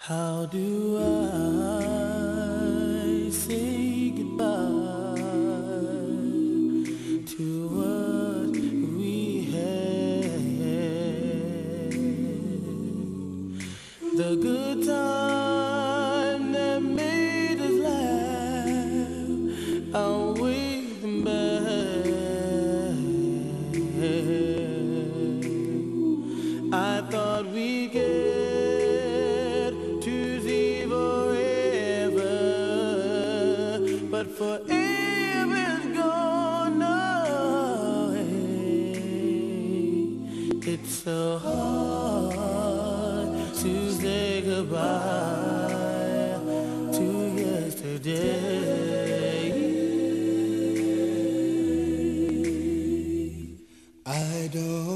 How do I say goodbye to what we had? The good time that made us laugh outweigh them but forever's gone away. It's so hard to say goodbye to yesterday. I don't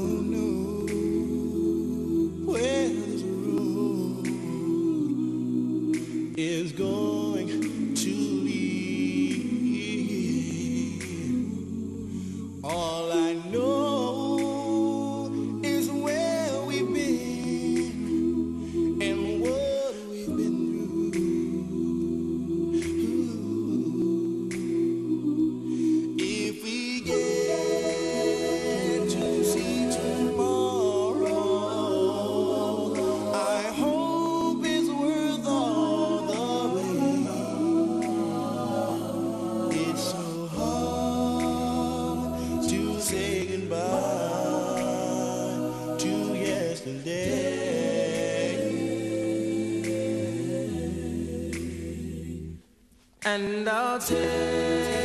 yesterday. And I'll take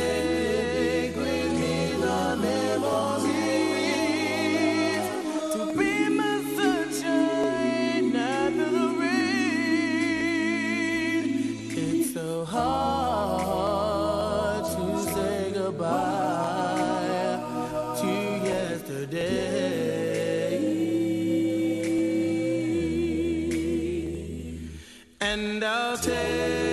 And I'll take